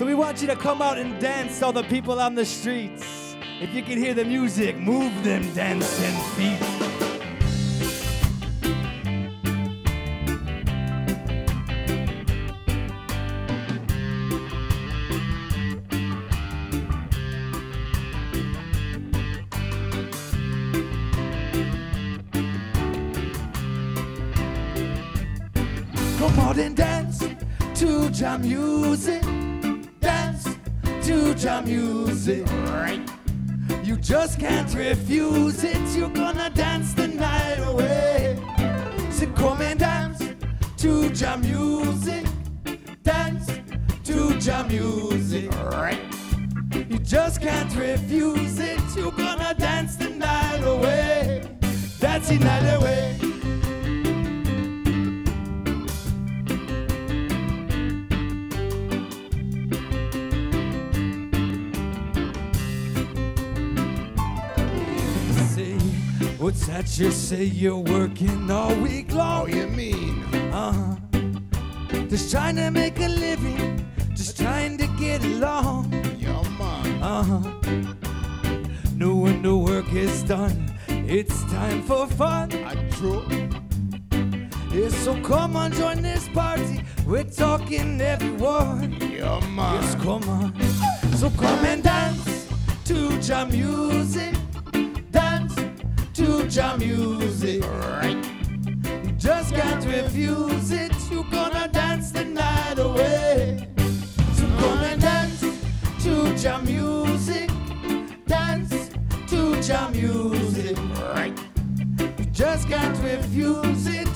So we want you to come out and dance, all the people on the streets. If you can hear the music, move them dancing feet. Come out and dance to Jah music. To Jah music. Right. You just can't refuse it. You're gonna dance the night away. So come and dance to Jah music. Dance to Jah music. Right. You just can't refuse it. You're gonna dance the night away. Dance the That you say you're working all week long? What you mean? Uh-huh. Just trying to make a living, just trying to get along. Your man. Uh-huh. No when the work is done, it's time for fun. I true. Yeah, so come on, join this party. We're talking everyone. Yeah, man. Yes, come on. So come and dance to Jah music. Jah music. Right. You just can't refuse it. You're gonna dance the night away. So and dance to Jah music. Dance to Jah music. Right. You just can't refuse it.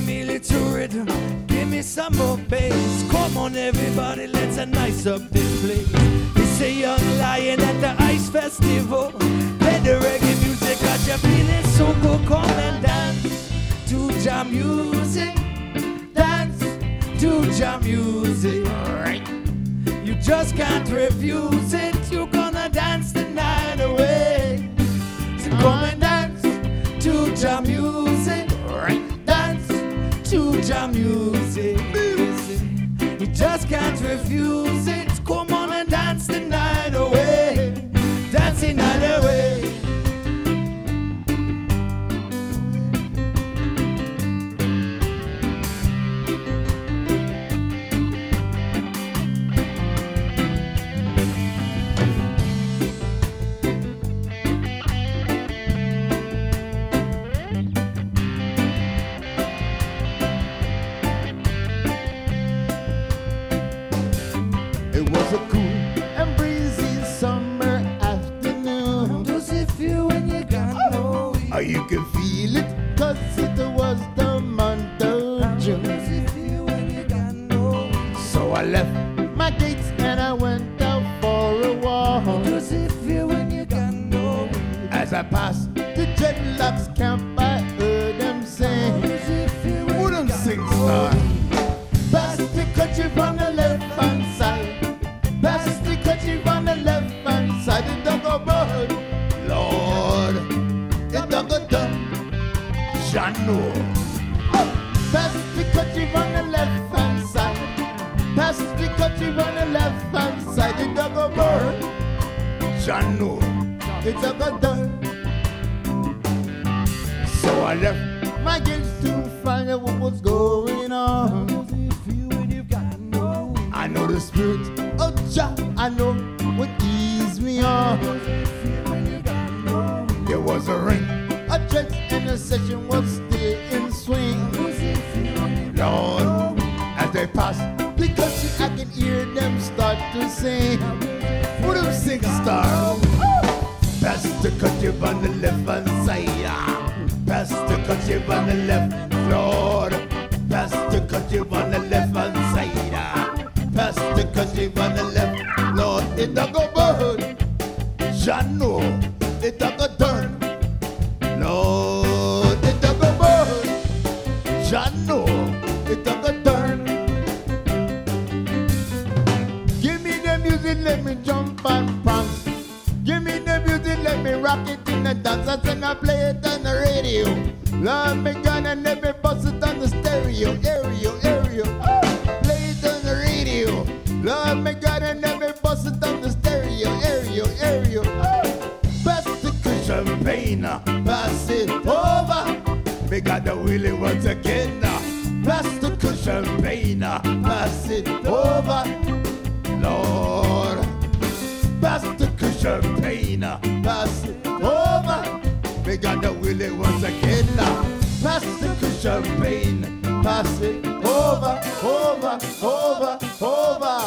Give me a little rhythm, give me some more bass. Come on, everybody, let's a nice up this place. It's a young lion at the Ice Festival. Play the reggae music, got you feeling so good. Come and dance to Jah music. Dance to Jah music. Right. You just can't refuse it. You're gonna dance the night away. Jam music. You just can't refuse it. It was a cool and breezy summer afternoon. Does it feel when you got no Oh, ah, you can feel it, cause it was the month of June. Does it feel when you got no So I left my gates and I went out for a walk. Does it feel when you got no As I passed the dreadlocks camp, Jano. Pass the country from the left hand side. Pass the country from the left hand side. It don't go bird. Jano. It don't go done. So I left my gates to find out what was going on. Does it feel when you got no I know the spirit oh, of Jah, I know what ease me on. It feel when you got no There was a ring, a church, and the session was still in swing. Lord, as they passed the country, I can hear them start to sing. Who them sing star? Pass the country on the left hand side. Pass the country on the left, Lord. Pass the country on the left hand side. Pass the country on the left, Lord. It don't go bird. let me rock it in the dance. I sing, I play it on the radio. Love me gun and let me bust it on the stereo. Aerial, aerial. Oh. Play it on the radio. Love me gun and let me bust it on the stereo. Aerial, aerial. Oh. Pass the champagne. Pass it over. Me got the wheelie once again. Pass the cushion, champagne. Pass it over. Lord. Pass the champagne pass it over. Got the wheelie once again. Pass the cushion pain, pass it over, over, over, over.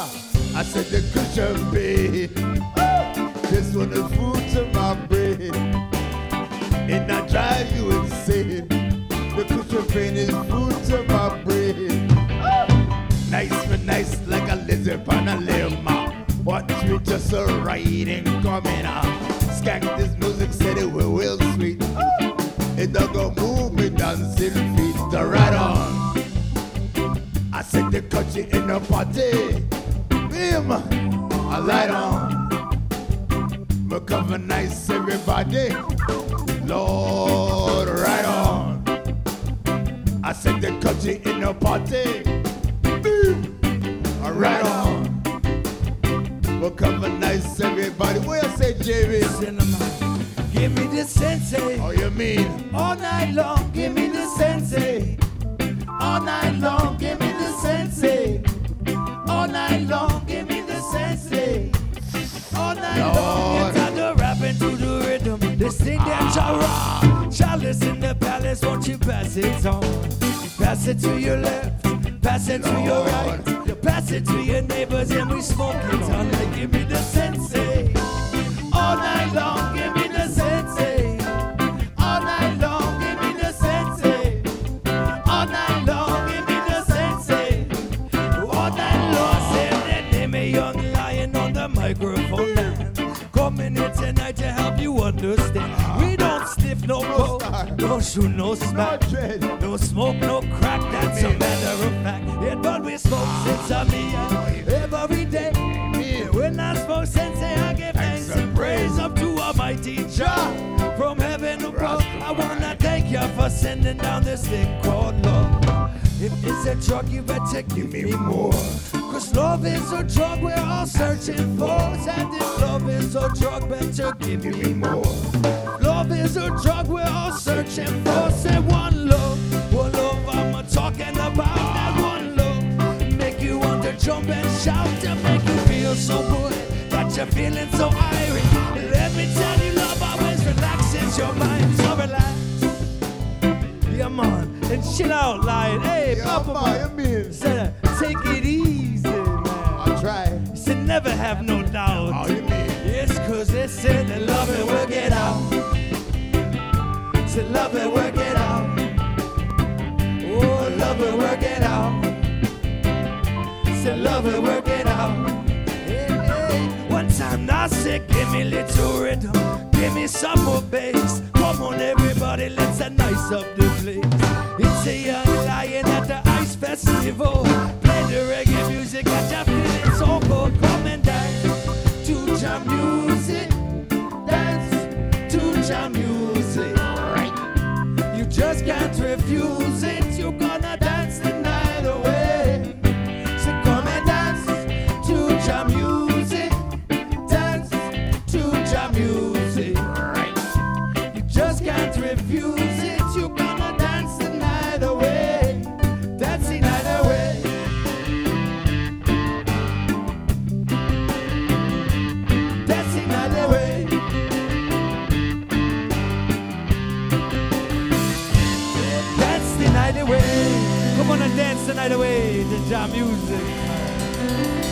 I said the cushion pain. Oh, this one is food to my brain. And I drive you insane. The cushion pain is food to my brain. Oh, nice for nice like a lizard on a limb. Watch me just a riding coming up. Skank this music city it will sweet. Ah! It don't go move me dancing feet to right on. I said the country in the party. Bim, I light on. Me cover nice everybody. Lord, right on. I said the country in the party. Boom, right on. Me cover nice everybody. What you say, JV? Cinema. Give me the sensi. Eh? How you mean? All night long, give me the sensi. Eh? All night long, give me the sensi. Eh? All night long, give me the sensi. All night long, Lord. get out the rapping to the rhythm. This thing that ah. shall rock. Chalice in the palace, won't you pass it on? Pass it to your left, pass it to your right. You pass it to your neighbors and we smoke it on. Like, give me the sensi. All night long, give me the sensi. All night long, give me the sensi. All night long, give me the sensi. All night long, say that name a young lion on the microphone now. Coming here tonight to help you understand. We don't sniff no coke, don't shoot no smack. No smoke, no crack, that's a matter of smoke since I'm here every day. When I smoke sensi, I give thanks and praise up to Almighty Jah from heaven above. I wanna thank you for sending down this thing called love. If it's a drug, you better give me more. Cause love is a drug we're all searching for. And if love is a drug, better give me more. Love is a drug we're all searching for. Say jump and shout to make you feel so good that you're feeling so irie. Let me tell you, love always relaxes your mind. So relax, yeah man, and chill out, lion. Hey, Yeah, Papa, man, you man. Said, take it easy, man. I try. Said never have no doubt. How you mean? Yes, cause they said that love it, work it out. Said love it, work it out. Oh, love it, work it out. Said love it, work it out. Hey, hey. One time now sick, give me little rhythm. Give me some more bass. Come on, everybody, let's a nice up the place. It's a young lion at the ice festival. Play the reggae music, got you the night away. To Jah music.